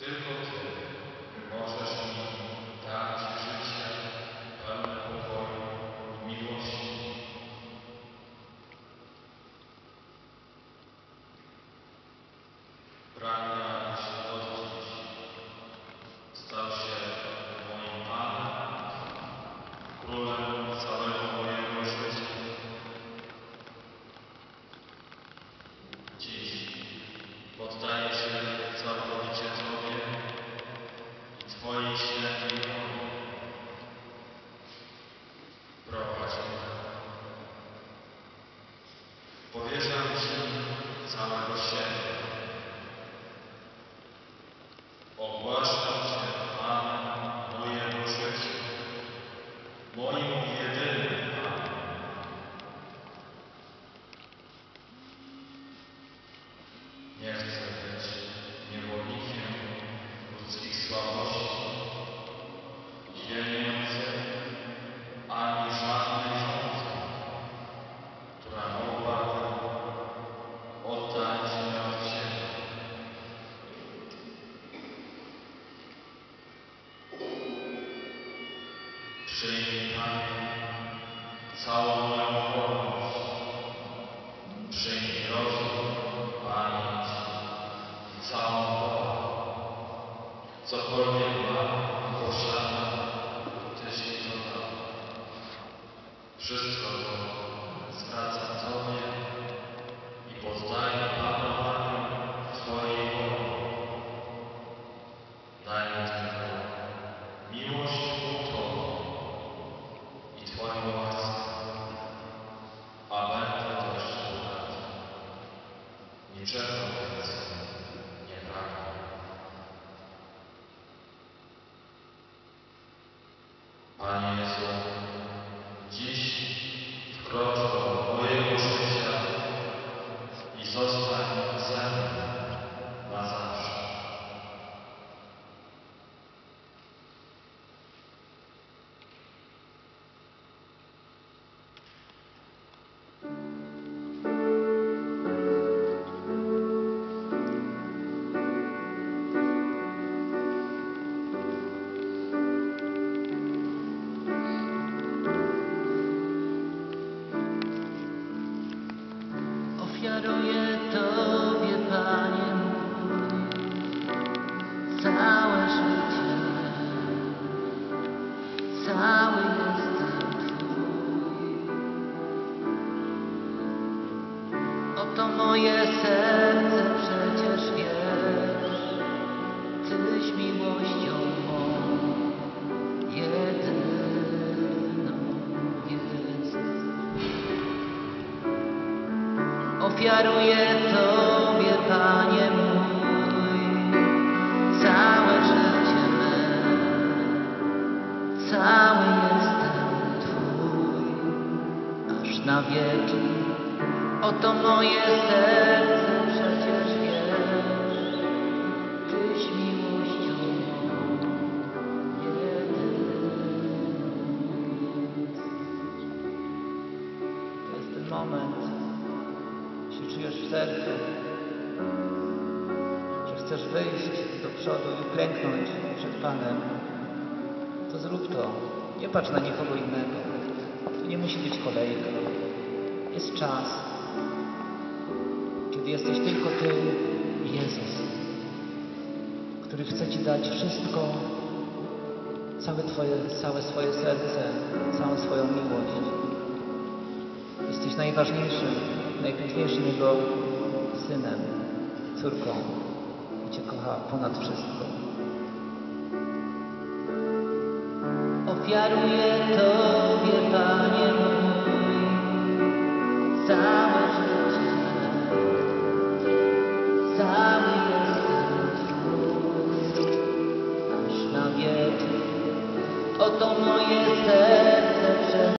Tylko Powierzam Ci całego siebie. Przyjmij, Panie, całą moją wolność. Przyjmij rozum, pamięć całą. Cokolwiek mam posiadam, Tyś mi to dał. Wszystko Panie Jezu, dziś wkrocz Ofiaruję Tobie, Panie całe życie. Cały jestem Twój. Oto moje serce przecież wiesz, Tyś miłością Ofiaruję Tobie, Panie mój, całe życie me, cały jestem Twój, aż na wieki. Oto moje serce przecież wiesz, Tyś miłością jest. To jest ten moment, czujesz w sercu, że chcesz wyjść do przodu i uklęknąć przed Panem, to zrób to. Nie patrz na nikogo innego. To nie musi być kolejka. Jest czas, kiedy jesteś tylko Ty i Jezus, który chce Ci dać wszystko, całe, twoje, całe swoje serce, całą swoją miłość. Jesteś najważniejszym, najpiękniejszym Jego synem, córką i Cię kocha ponad wszystko. Ofiaruję Tobie, Panie mój, całe życie, cały jestem Twój, aż na wieki. Oto moje serce.